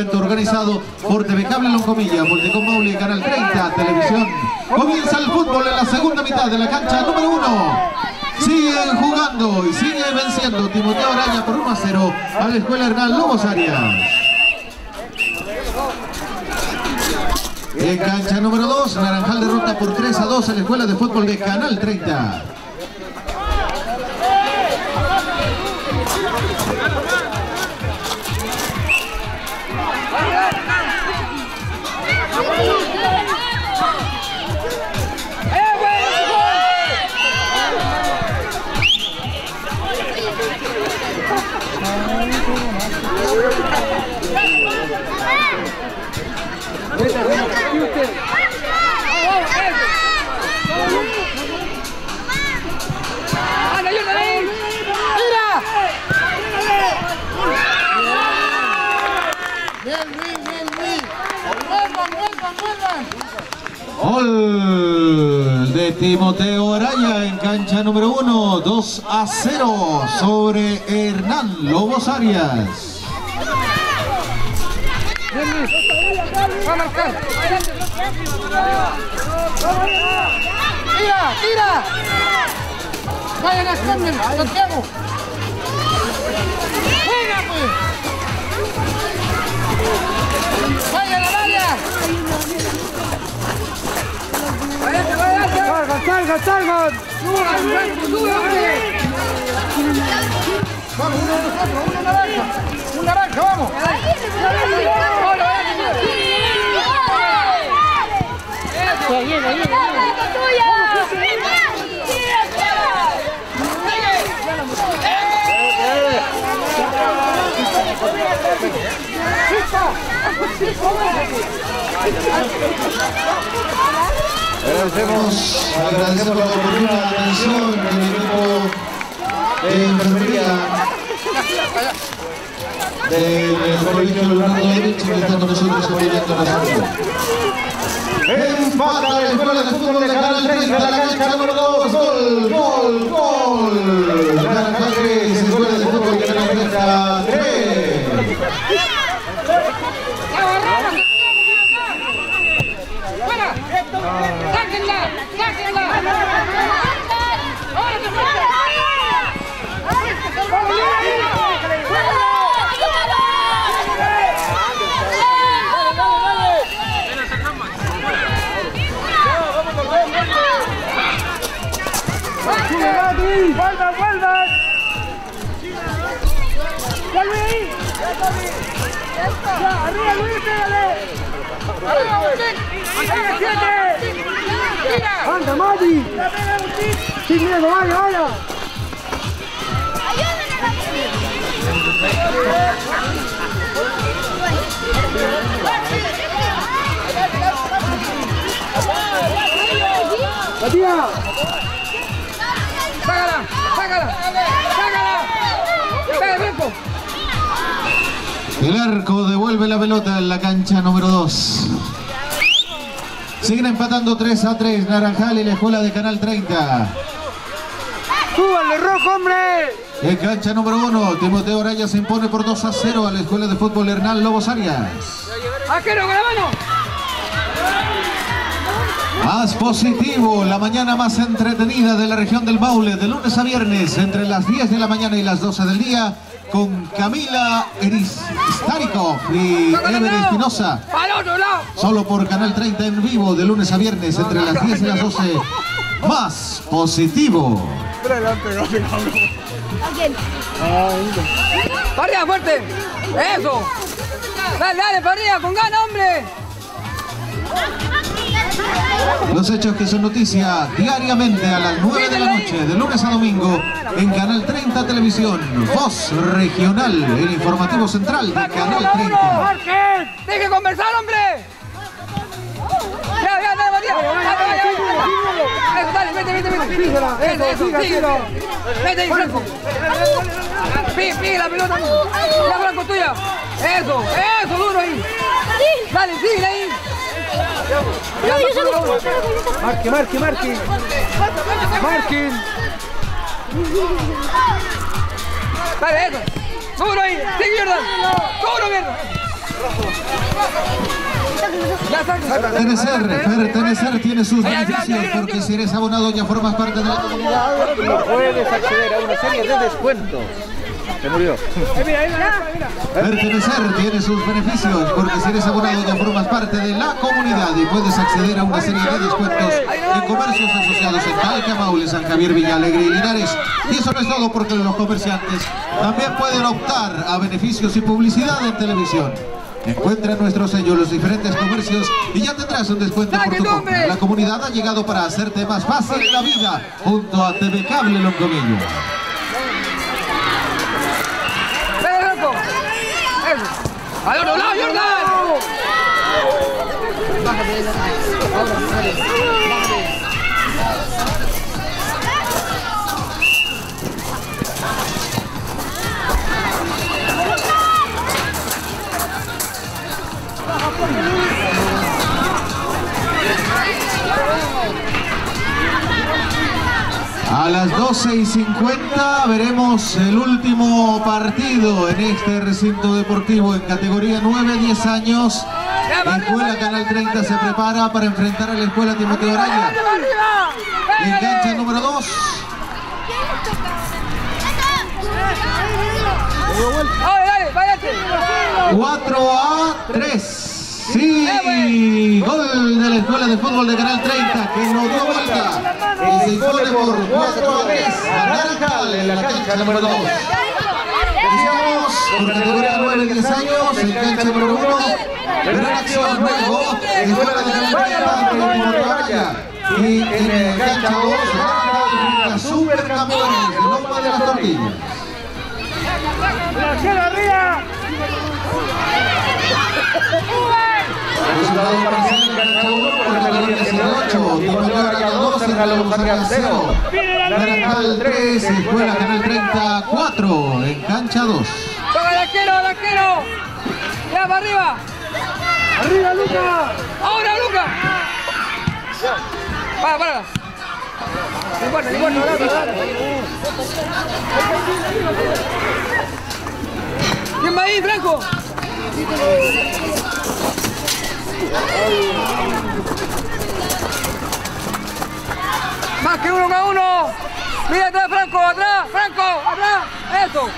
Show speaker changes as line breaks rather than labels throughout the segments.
evento organizado por TV Cable Loncomilla, Multicom Maule, Canal 30, Televisión. Comienza el fútbol en la segunda mitad de la cancha número uno. Siguen jugando y sigue venciendo Timoteo Araya por 1 a 0 a la Escuela Hernán Lobos Arias. En cancha número 2, Naranjal derrota por 3 a 2 a la Escuela de Fútbol de Canal 30. Gol de Timoteo Araya en cancha número 1, 2 a 0 sobre Hernán Lobos Arias.
¡Tira! ¡Tira! ¡Vayan a Santiago! ¡Juega, pues! ¡Salgan, salgan. Vamos, uno de nosotros, uno naranja. Un naranja, vamos. Eso.
Agradecemos, agradecemos la oportuna atención del equipo de enfermería del Colegio Leonardo da Vinci que está con nosotros la salud. Empata la Escuela de Fútbol de Canal 30, la cancha número 2, gol, gol, gol. Naranjal 3, Escuela de Fútbol de Canal 30, 3.
¡Sáquenla! ¡Sáquenla! ¡Vuelvan, vuelvan! ¡Ya Luis! ¡Ya, arriba Luis, pégale! ¡Arriba, ¡Sigue, siete! ¡Anda, Mati! ¡Sin miedo, vaya, vaya! ¡Matías! ¡Sácala! ¡Sácala! ¡Sácala! ¡Pega, Blanco!
El arco devuelve la pelota en la cancha número 2. Siguen empatando 3 a 3 Naranjal y la escuela de Canal 30.
¡Súbale, rojo, hombre!
En cancha número 1, Timoteo Araya se impone por 2 a 0 a la escuela de fútbol Hernán Lobos Arias.
¡Arquero con la mano!
Más positivo, la mañana más entretenida de la región del Maule, de lunes a viernes, entre las 10 de la mañana y las 12 del día, con Camila Eristárico y Ever Espinosa. Solo por Canal 30 en vivo, de lunes a viernes, entre las 10 y las 12. Más positivo.
¡Para arriba, fuerte! ¡Eso! ¡Dale, dale, para arriba, con gana, hombre!
Los hechos que son noticia diariamente a las 9 de la noche, de lunes a domingo, en Canal 30 Televisión, Voz Regional, el informativo central de Canal 30.
¡Deje conversar, hombre! ¡Ya, ya, dale, Matías! ¡Dale, dale, dale! ¡Eso, dale, vete, vete, vete! ¡Eso, eso, síguelo! ¡Vete ahí, Franco! ¡Pide, pide la pelota! ¡Ya, Franco, tuya! ¡Eso, eso, duro ahí! ¡Dale, sigue ahí! Marque, marque, marque. Marquen. Dale, eso. Duro ahí. Sigue, mierda. Duro, mierda.
Pertenecer, pertenecer tiene sus beneficios porque si eres abonado ya formas parte de la comunidad.
Puedes acceder a una serie de descuentos. Se murió.
Pertenecer tiene sus beneficios porque si eres abonado ya formas parte de la comunidad y puedes acceder a una serie de descuentos en comercios asociados en Talca, Maule, San Javier, Villalegre y Linares. Y eso no es todo porque los comerciantes también pueden optar a beneficios y publicidad en televisión. Encuentra nuestro sello en los diferentes comercios y ya tendrás un descuento por tu compra. La comunidad ha llegado para hacerte más fácil la vida junto a TV Cable Loncomillo.
¡Al otro lado, Jordan!
A las 12 y 50 veremos el último partido en este recinto deportivo en categoría 9-10 años. Escuela Canal 30 se prepara para enfrentar a la Escuela Timoteo Araya. En cancha número 2. 4 a 3. Sí, gol de la Escuela de Fútbol de Canal 30 que nos dio vuelta. Y se impone por 4 a 3 a Naranjal en la cancha número 2. Decíamos, por categoría 9 10 años, en cancha número 1, gran acción Escuela de Canal 30 ante Timoteo y en cancha 2, Naranjal, supercampeones de las Tortillas. Resultado parcial en cancha 1 por categoría 18, Timoteo Araya 2, Serralo Busarga 0. Naranjal 3, Escuela Canal 30 4 en cancha 2.
¡Toca el arquero, el arquero! ¡Ya, para arriba!
¡Arriba, Luca!
¡Ahora, Luca! Para, para. No importa, no importa, ¿Quién va ahí, Franco? Más que uno, más uno. Mira atrás, Franco, atrás, Franco, atrás. Eso.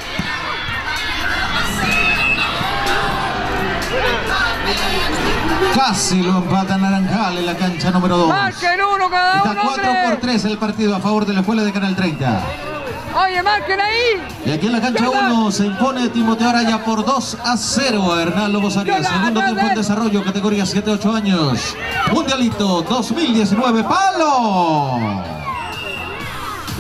Casi lo empata Naranjal en la cancha número 2.
Marquen uno cada
Está
uno,
4
hombre.
por 3 el partido a favor de la Escuela de Canal 30.
Oye, marquen ahí.
Y aquí en la cancha 1 se impone Timoteo Araya por 2 a 0 a Hernán Lobos Arias. Segundo tiempo en desarrollo, categoría 7-8 años. Mundialito 2019, ¡palo!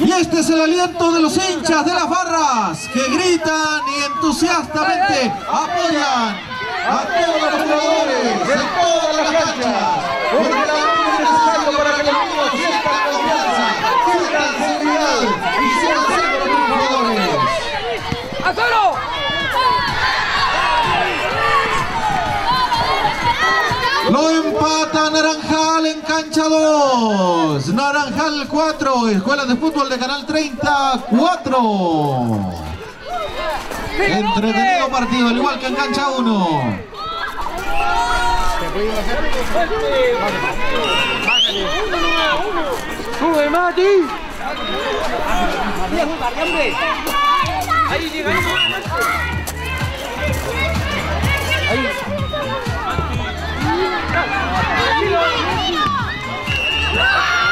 Y este es el aliento de los hinchas de las barras que gritan y entusiastamente apoyan a todos los jugadores en todas las canchas. Porque la es necesario para que los niños sientan confianza, sientan seguridad y sigan siendo los jugadores.
¡A!
Lo empata Naranjal en cancha 2. Naranjal 4, Escuela de Fútbol de Canal 30 4. Entretenido partido, al igual que en cancha 1.
¡Sube, Mati!
一二三四一二三四一二三四一二三四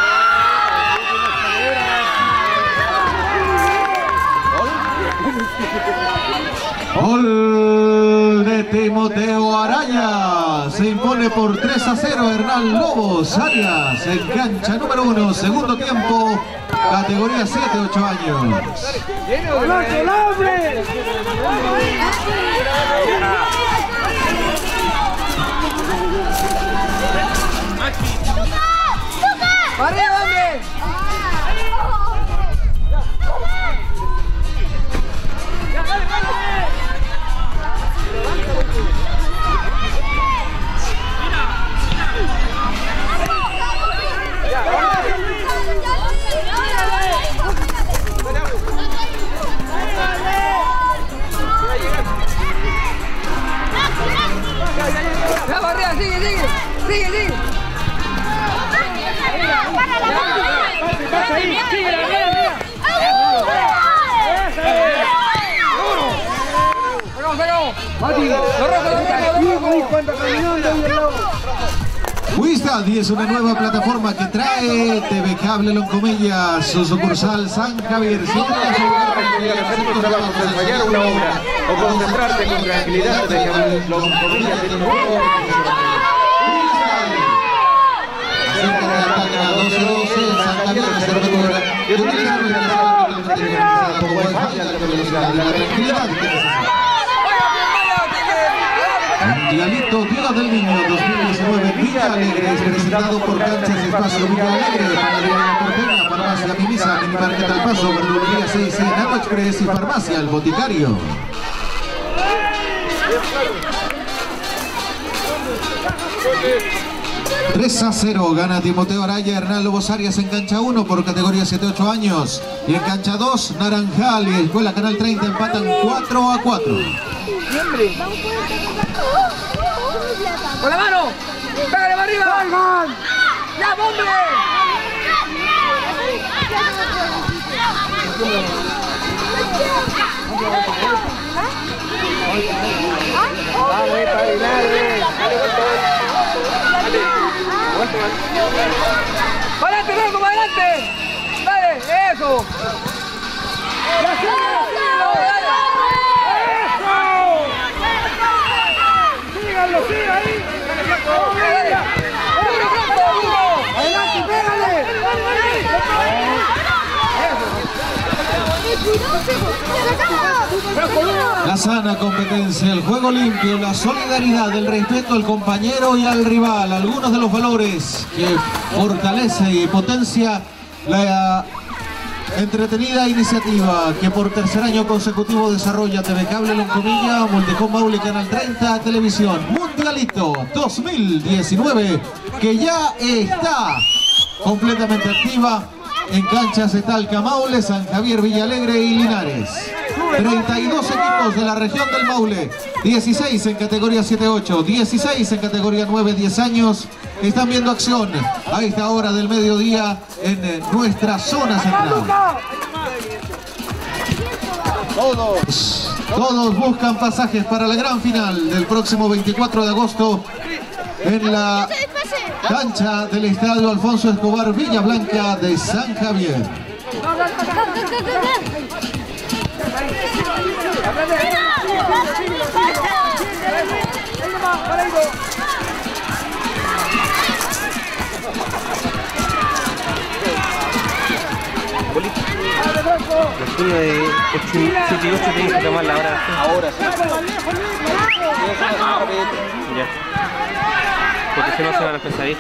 Gol de Timoteo Araña. Se impone por 3 a 0 Hernán Lobos Arias en cancha número 1, segundo tiempo, categoría 7-8 años.
¡Arriba, hombre!
Wistad es una nueva plataforma que trae TV Cable Loncomilla, su sucursal San Javier. Si
una obra o concentrarte con tranquilidad de que los comillas tienen un juego
Cerca de ataque a 12-12 en San Javier, reserva tu hora y utiliza nuestra sala totalmente con Wi-Fi y alta velocidad. La tranquilidad que Mundialito Día del Niño 2019 Villa Alegre es presentado por Canchas Espacio Villa Alegre, Panadería La Farmacia Mimisa, Minimarket Al Paso, Verdulería 6 Nano Express y Farmacia El Boticario. Tres a 0 gana Timoteo Araya, Hernán Lobos Arias en cancha 1 por categoría 7-8 años. Y en cancha 2, Naranjal y Escuela Canal 30 empatan 4 a 4.
¡Con la mano! ¡Pégale para arriba! ¡Ya, hombre! ¡Para adelante, para adelante! ¡Dale, eso! ¡Síganlo, sigan ahí! ¡Dale! ¡Duro, Rocco, duro! ¡Adelante, pégale!
La sana competencia, el juego limpio, la solidaridad, el respeto al compañero y al rival, algunos de los valores que fortalece y potencia la entretenida iniciativa que por tercer año consecutivo desarrolla TV Cable Loncomilla, Multicom Maule Canal 30 Televisión Mundialito 2019 que ya está completamente activa en canchas de Talca, Maule, San Javier, Villalegre y Linares. 32 equipos de la región del Maule, 16 en categoría 7-8, 16 en categoría 9-10 años, están viendo acción a esta hora del mediodía en eh, nuestra zona central. Todos. Todos buscan pasajes para la gran final del próximo 24 de agosto en la cancha del Estadio Alfonso Escobar Villa Blanca de San Javier.
Los de 7 y 8 tienen que tomar la hora. Ahora sí. Ya. Porque si no se van a pesadilla.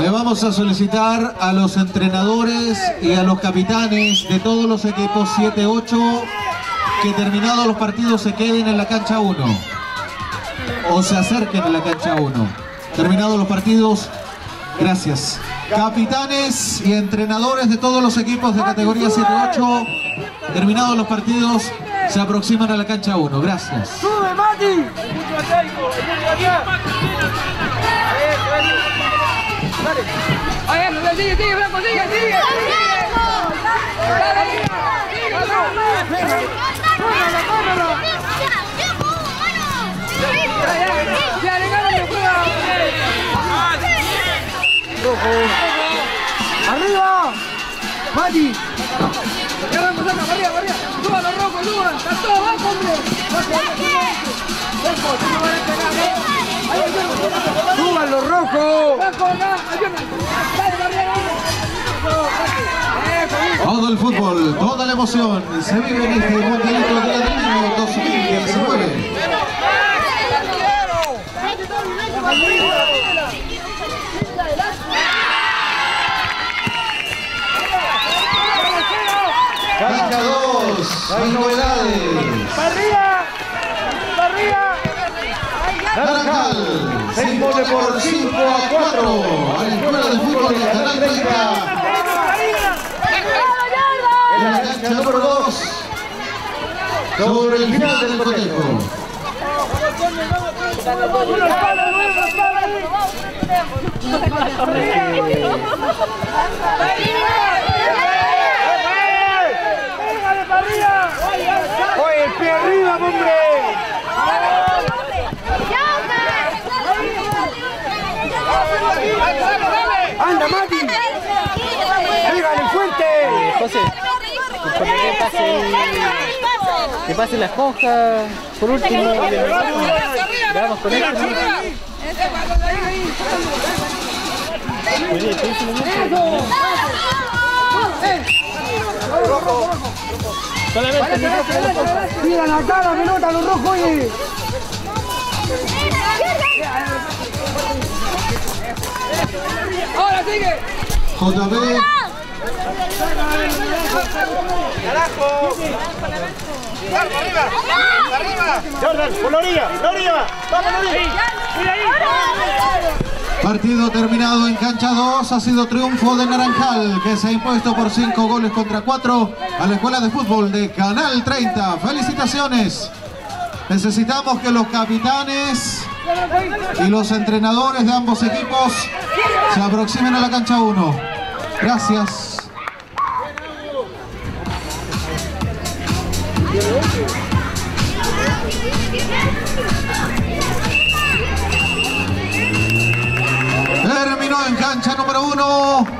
Le vamos a solicitar a los entrenadores y a los capitanes de todos los equipos 7-8 que terminados los partidos se queden en la cancha 1 o se acerquen a la cancha 1. Terminados los partidos, gracias. Capitanes y entrenadores de todos los equipos de categoría 7-8, terminados los partidos, se aproximan a la cancha 1. Gracias.
¡Sube, Mati! Ahí, eso, sigue, sigue, Blanco, sigue, sigue. Dale. ¡Arriba! ¡Mati! ¡Ya vamos, saca, para arriba! ¡Suban los rojos, suban! ¡Están todos abajo, hombre! ¡Suban los rojos! ¡Bajo acá! ¡Ayúdame! ¡Dale,
Todo el fútbol, toda la emoción se vive en este Mundialito del Niño 2019. Cancha 2, hay novedades.
¡Para arriba!
Naranjal se impone por 5 a 4 a la Escuela de Fútbol del Canal 30 en la cancha número 2 sobre el final del cotejo.
¡Pégale para arriba! ¡Oye, el pie arriba!
¡Vamos, hombre! ¡Anda, Mati! ¡Pégale fuerte!
José, ¿por qué pase, que pase la esponja por último? Vamos con esto. Oye, ¿qué hizo Solamente el micrófono.
¡Miran acá la pelota, los rojos! oye.
Ahora sigue.
JB. Partido terminado en cancha 2, ha sido triunfo de Naranjal, que se ha impuesto por 5 goles contra 4 a la Escuela de Fútbol de Canal 30. ¡Felicitaciones! Necesitamos que los capitanes y los entrenadores de ambos equipos se aproximen a la cancha 1. Gracias. Terminó en cancha número